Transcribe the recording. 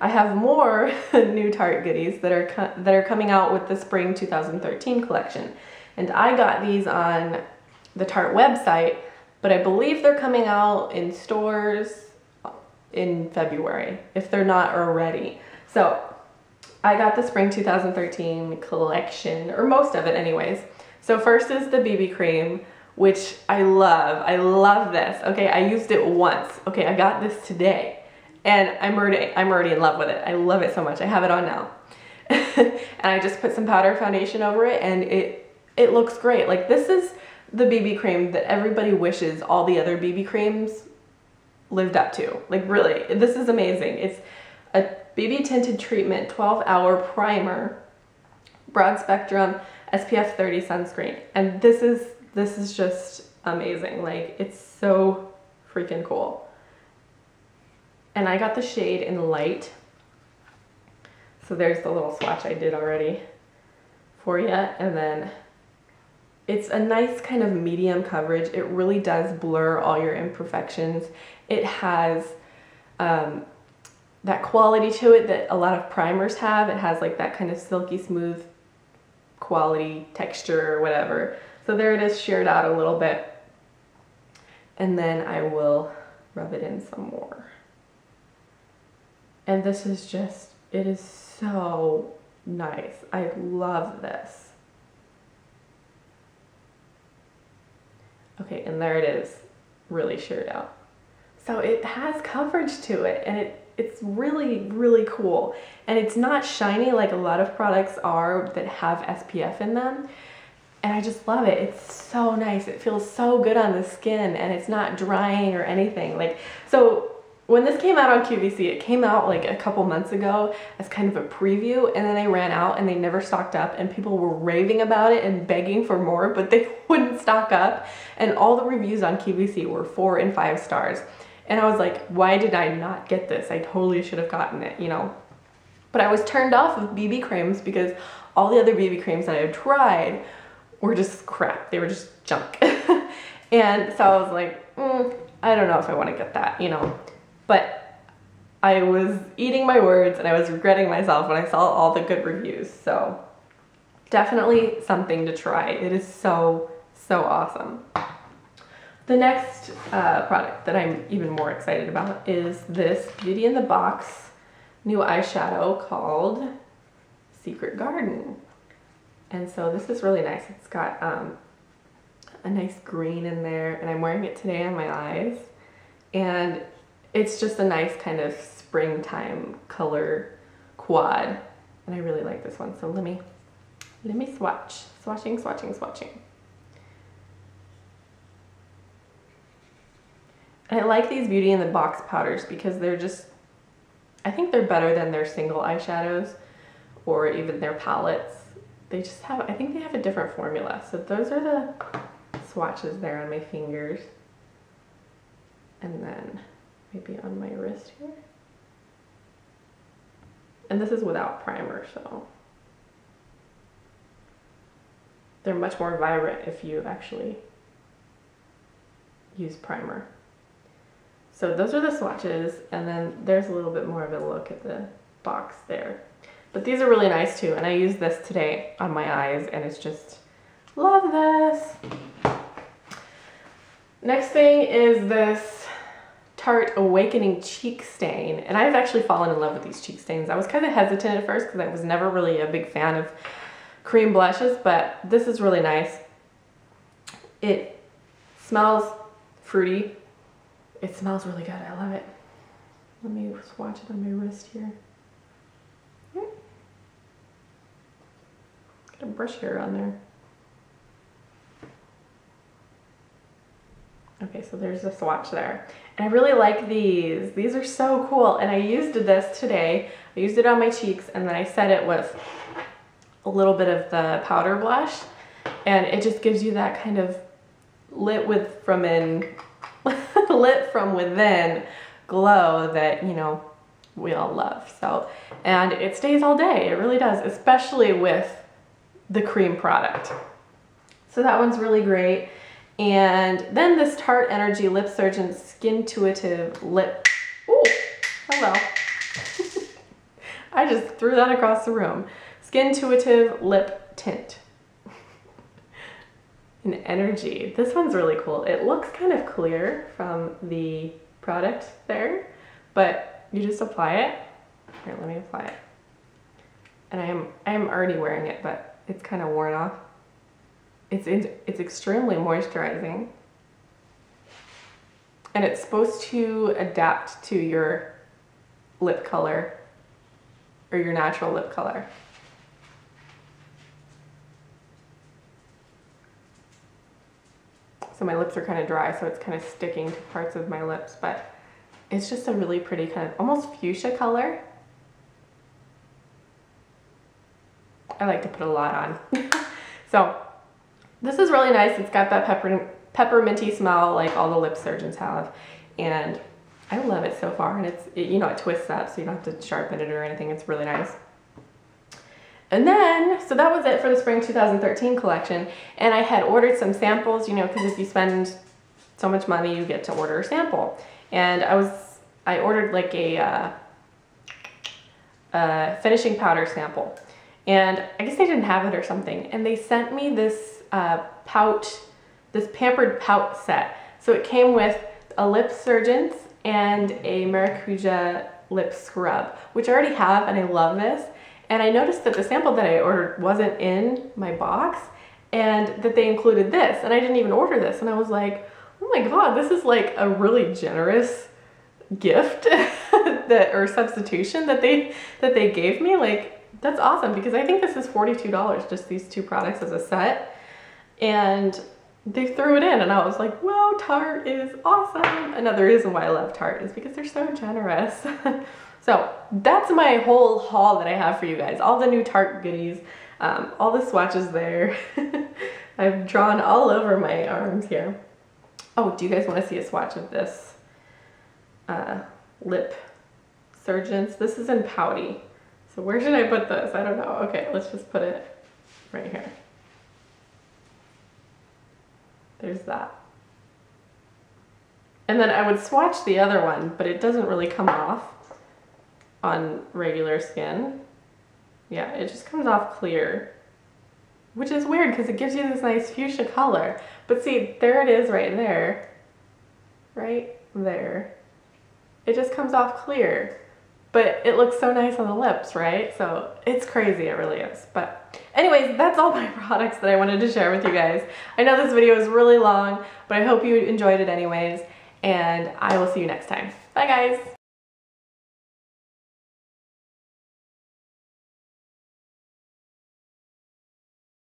I have more new Tarte goodies that are that are coming out with the spring 2013 collection. And I got these on the Tarte website, but I believe they're coming out in stores in February, if they're not already. So I got the spring 2013 collection, or most of it anyways. So first is the BB cream, which I love. I love this. Okay, I used it once. Okay, I got this today and I'm already, I'm already in love with it. I love it so much. I have it on now. and I just put some powder foundation over it and it, it looks great. Like this is the BB cream that everybody wishes all the other BB creams lived up to. Like really, this is amazing. It's a BB tinted treatment 12 hour primer, broad spectrum SPF 30 sunscreen. And this is, this is just amazing. Like it's so freaking cool and I got the shade in light. So there's the little swatch I did already for you. And then it's a nice kind of medium coverage. It really does blur all your imperfections. It has um, that quality to it that a lot of primers have. It has like that kind of silky smooth quality texture or whatever. So there it is sheared out a little bit. And then I will rub it in some more. And this is just, it is so nice. I love this. Okay, and there it is, really sheared out. So it has coverage to it and it, it's really, really cool. And it's not shiny like a lot of products are that have SPF in them. And I just love it. It's so nice. It feels so good on the skin and it's not drying or anything. Like, so when this came out on QVC, it came out like a couple months ago as kind of a preview and then they ran out and they never stocked up and people were raving about it and begging for more, but they wouldn't stock up. And all the reviews on QVC were four and five stars. And I was like, why did I not get this? I totally should have gotten it, you know? But I was turned off of BB creams because all the other BB creams that I had tried were just crap. They were just junk. and so I was like, mm, I don't know if I want to get that, you know? But I was eating my words and I was regretting myself when I saw all the good reviews. So definitely something to try. It is so, so awesome. The next uh, product that I'm even more excited about is this Beauty in the Box new eyeshadow called Secret Garden. And so this is really nice. It's got um, a nice green in there and I'm wearing it today on my eyes. And it's just a nice kind of springtime color quad. And I really like this one. So let me, let me swatch. Swatching, swatching, swatching. And I like these Beauty in the Box powders because they're just, I think they're better than their single eyeshadows or even their palettes. They just have, I think they have a different formula. So those are the swatches there on my fingers. And then maybe on my wrist here. And this is without primer, so they're much more vibrant if you actually use primer. So those are the swatches, and then there's a little bit more of a look at the box there. But these are really nice too, and I used this today on my eyes, and it's just, love this. Next thing is this Tarte Awakening Cheek Stain. And I've actually fallen in love with these cheek stains. I was kind of hesitant at first because I was never really a big fan of cream blushes, but this is really nice. It smells fruity. It smells really good. I love it. Let me swatch it on my wrist here. Got a brush hair on there. Okay, so there's a swatch there. And I really like these. These are so cool. And I used this today. I used it on my cheeks and then I set it with a little bit of the powder blush. And it just gives you that kind of lit with from in, lit from within glow that, you know, we all love. So, and it stays all day. It really does, especially with the cream product. So that one's really great. And then this Tarte Energy Lip Surgence Skin Intuitive Lip. Ooh, hello. I just threw that across the room. Skintuitive Lip Tint. An energy. This one's really cool. It looks kind of clear from the product there, but you just apply it. Here, let me apply it. And I am I am already wearing it, but it's kind of worn off. It's it's extremely moisturizing. And it's supposed to adapt to your lip color or your natural lip color. So my lips are kind of dry, so it's kind of sticking to parts of my lips, but it's just a really pretty kind of almost fuchsia color. I like to put a lot on. so this is really nice. It's got that pepper, pepperminty smell like all the lip surgences have. And I love it so far. And it's, it, you know, it twists up so you don't have to sharpen it or anything. It's really nice. And then, so that was it for the spring 2013 collection. And I had ordered some samples, you know, because if you spend so much money, you get to order a sample. And I was, I ordered like a, uh, a finishing powder sample. And I guess they didn't have it or something. And they sent me this uh, pout, this pampered pout set. So it came with a lip surgence and a maracuja lip scrub, which I already have and I love this. And I noticed that the sample that I ordered wasn't in my box and that they included this and I didn't even order this. And I was like, oh my God, this is like a really generous gift that or substitution that they that they gave me. Like that's awesome because I think this is $42 just these two products as a set. And they threw it in and I was like, "Well, Tarte is awesome. Another reason why I love Tarte is because they're so generous. So that's my whole haul that I have for you guys. All the new Tarte goodies, um, all the swatches there. I've drawn all over my arms here. Oh, do you guys want to see a swatch of this uh, lip surgences? This is in Pouty. So where should I put this? I don't know. Okay, let's just put it right here. There's that. And then I would swatch the other one, but it doesn't really come off on regular skin. Yeah, it just comes off clear, which is weird because it gives you this nice fuchsia color. But see, there it is right there, right there. It just comes off clear, but it looks so nice on the lips, right? So it's crazy, it really is. But anyways, that's all my products that I wanted to share with you guys. I know this video is really long, but I hope you enjoyed it anyways, and I will see you next time. Bye guys!